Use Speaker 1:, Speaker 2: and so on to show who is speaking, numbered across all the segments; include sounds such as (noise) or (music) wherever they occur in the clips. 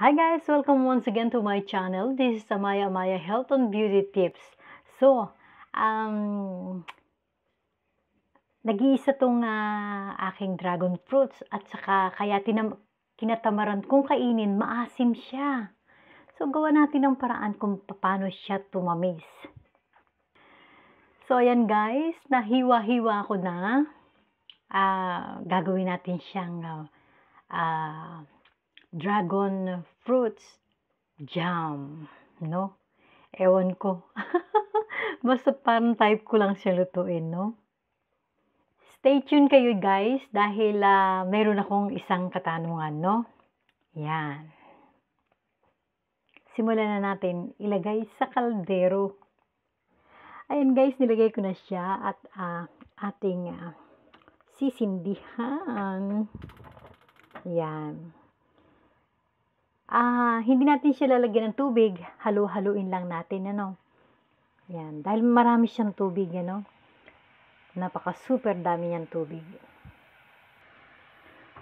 Speaker 1: Hi guys! Welcome once again to my channel. This is Amaya Amaya Health and Beauty Tips. So, um, nag-iisa tong ah, aking dragon fruits at saka kaya tinam kinatamaran kong kainin, maasim siya. So, gawa natin ng paraan kung paano siya tumamis. So, ayan guys, nahiwa-hiwa ko na. Ah, gagawin natin siyang ah, ah, dragon fruits jam, no? Ewan ko. (laughs) Basta parang type ko lang siya lutuin, no? Stay tuned kayo guys dahil ah, meron akong isang katanungan, no? Yan. Simulan na natin ilagay sa kaldero. Ayan guys, nilagay ko na siya at ah, ating ah, sisindihan. Yan. Ah, hindi natin siya lalagyan ng tubig. Halu-haluin lang natin, ano. Yan. Dahil marami siyang tubig, ano. Napaka super dami niyang tubig.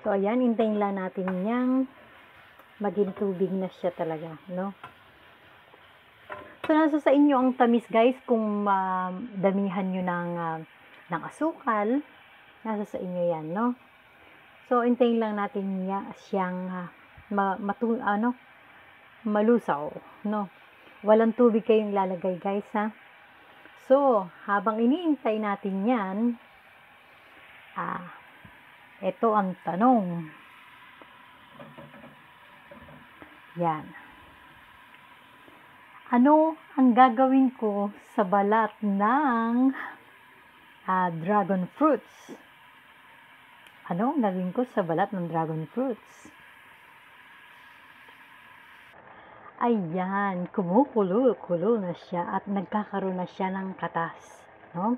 Speaker 1: So, ayan. Hintayin lang natin niyang maging tubig na siya talaga, no. So, nasa sa inyo ang tamis, guys. Kung ah, damihan nyo ng, ah, ng asukal, nasa sa inyo yan, no. So, hintayin lang natin niya, siyang ah, ma, matu, ano, malusaw, no? Walang tubig kayong lalagay, guys, ha? So, habang iniintay natin yan, ah, ito ang tanong. Yan. Ano ang gagawin ko sa balat ng ah, dragon fruits? Ano ang gagawin ko sa balat ng dragon fruits? Ayan, kumukulo-kulo na siya at nagkakaroon na siya ng katas, no?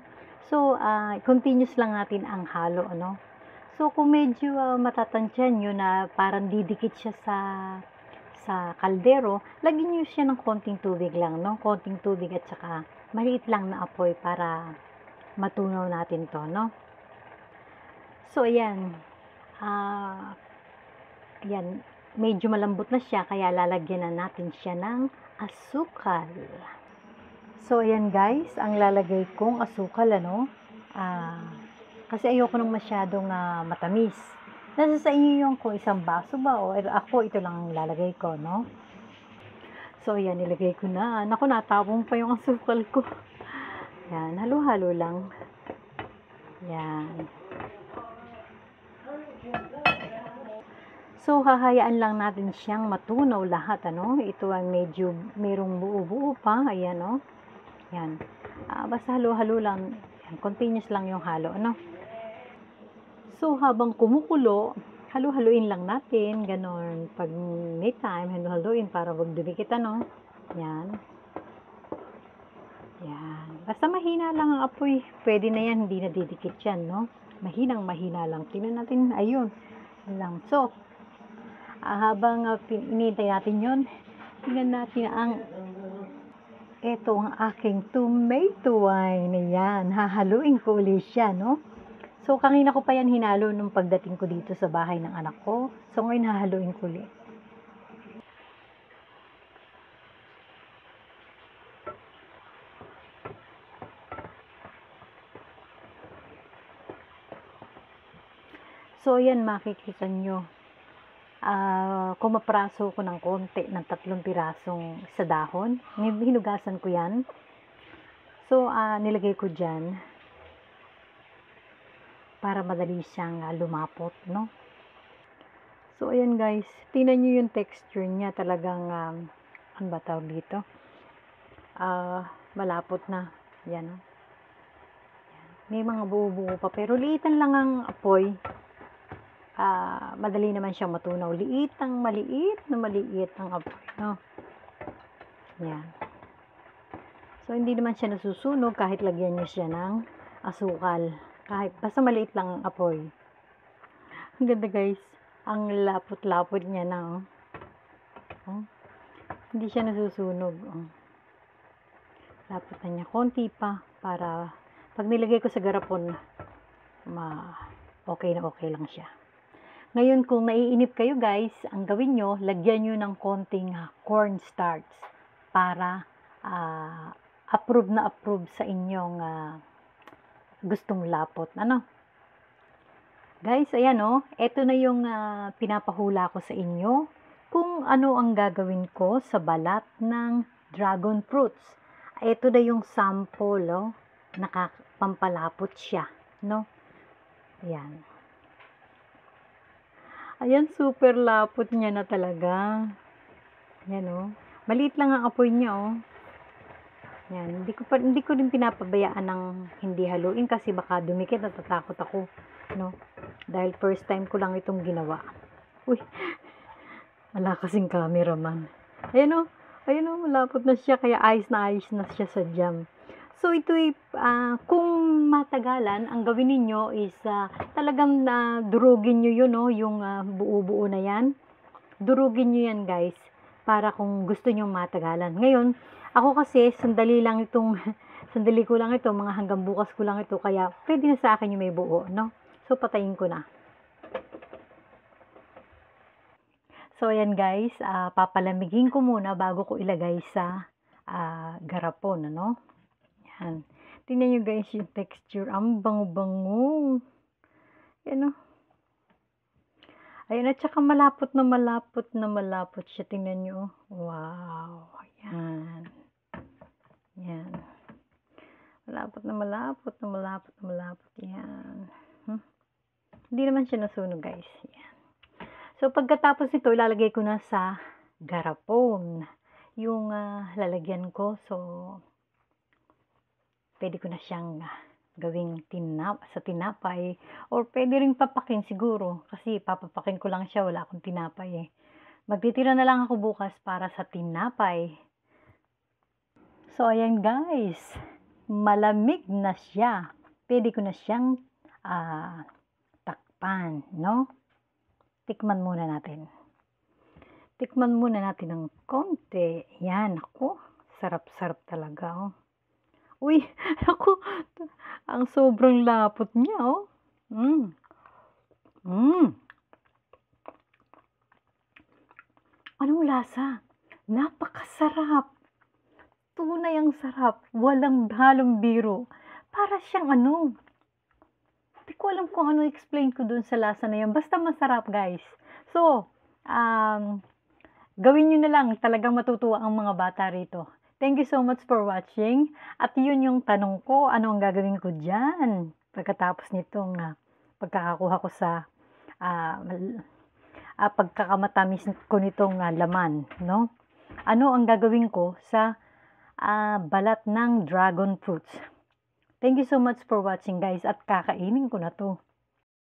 Speaker 1: So, ah, continuous lang natin ang halo, ano? So, kung medyo ah, matatansyan nyo na parang didikit siya sa sa kaldero, lagyan nyo siya ng konting tubig lang, no? Konting tubig at saka maliit lang na apoy para matunaw natin to, no? So, ayan. Ah, ayan, medyo malambot na siya kaya lalagyan na natin siya ng asukal. So ayan guys, ang lalagay kong asukal ano, ah, kasi ayoko nang masyadong ah, matamis. Nasa sa inyo yung kung isang baso ba o ako ito lang ang lalagay ko, no? So ayan, nilagay ko na. Naku, natapong pa yung asukal ko. Yan, halo-halo lang. Yan. So, hahayaan lang natin siyang matunaw lahat, ano? Ito ay medyo merong buo-buo pa. Ayan, no? Yan. Ah, basta halo-halo lang. Yan, continuous lang yung halo, ano? So, habang kumukulo, halo-haluin lang natin. Ganon. Pag may time, halo-haluin para wag dumikit, ano? Yan. Yan. Basta mahina lang ang apoy. Pwede na yan, hindi na didikit yan, no? Mahinang mahina lang. Tingnan natin. Ayun. Lang. So, Ah, habang uh, inintay natin yon tingnan natin ang ito ang aking tomato wine. Ayan, hahaluin ko ulit siya, no? So, kanina ko pa yan hinalo nung pagdating ko dito sa bahay ng anak ko. So, ngayon hahaluin ko ulit. So, ayan, makikita nyo ah kumapraso ko ng konti ng tatlong pirasong sa dahon. Hinugasan ko yan. So, ah, nilagay ko dyan para madali siyang ah, lumapot, no? So, ayan guys. Tingnan nyo yung texture niya. Talagang, um, ano ba dito? Ah, malapot na. Yan, no? May mga buo-buo pa. Pero liitan lang ang apoy ah, madali naman siyang matunaw. Liit ang maliit na maliit ang apoy, no? Yan. So, hindi naman siya nasusunog kahit lagyan niyo siya ng asukal. Kahit, basta maliit lang ang apoy. Ang ganda guys. Ang lapot-lapot niya na, oh. Oh. Hindi siya nasusunog, oh. Lapot na niya. Konti pa para pag nilagay ko sa garapon, ma okay na okay lang siya. Ngayon, kung naiinip kayo guys, ang gawin nyo, lagyan nyo ng konting ah, cornstarch para ah, approve na approve sa inyong ah, gustong lapot. Ano? Guys, ayan o. Ito na yung ah, pinapahula ko sa inyo kung ano ang gagawin ko sa balat ng dragon fruits. Ito na yung sample, oh. Nakapampalapot siya, no? Ayan. Ayan, super lapot niya na talaga. Ayan, oh. Maliit lang ang apoy niya, oh. Yan, hindi ko pa, hindi ko rin pinapabayaan ng hindi haluin kasi baka dumikit natatakot ako, no? Dahil first time ko lang itong ginawa. Uy, (laughs) wala kasing cameraman. Ayan o, ayun o, malapot na siya, kaya ayos na ayos na siya sa jam. So, ito ay, ah, kung matagalan, ang gawin ninyo is, ah, talagang na durugin nyo yun, no? yung ah, buo-buo na yan. Durugin nyo yan, guys, para kung gusto nyo matagalan. Ngayon, ako kasi, sandali lang itong, (laughs) sandali ko lang ito, mga hanggang bukas ko lang ito, kaya pwede na sa akin yung may buo, no? So, patayin ko na. So, ayan guys, ah, papalamigin ko muna bago ko ilagay sa ah, garapon, ano? Yan. Tingnan nyo guys yung texture. Ang bango-bango. Yan o. Ayun, at saka malapot na malapot na malapot siya. Tingnan nyo. Wow. Yan. Yan. Malapot na malapot na malapot na malapot. Yan. Hmm? Hindi naman siya nasunog guys. Yan. So, pagkatapos nito, ilalagay ko na sa garapon. Yung ah, lalagyan ko. So, pwede ko na siyang gawing tinap sa tinapay. Or pwede rin papakin siguro. Kasi papapakin ko lang siya. Wala akong tinapay eh. Magtitira na lang ako bukas para sa tinapay. So, ayan guys. Malamig na siya. Pwede ko na siyang ah, takpan, no? tikman muna natin. Tikman muna natin ng konti. Yan, ako. Sarap-sarap talaga, oh. Uy, (laughs) ako, ang sobrang lapot niya, oh. Mm. Mm. Anong lasa? Napakasarap. Tunay ang sarap. Walang halong biro. Para siyang ano, hindi ko alam kung ano explain ko dun sa lasa na yan. Basta masarap, guys. So, um, gawin nyo na lang. Talagang matutuwa ang mga bata rito. Thank you so much for watching. At yun yung tanong ko, ano ang gagawin ko dyan? Pagkatapos nitong uh, pagkakakuha ko sa uh, uh, pagkakamatamis ko nitong uh, laman, no? Ano ang gagawin ko sa uh, balat ng dragon fruits? Thank you so much for watching guys at kakainin ko na to.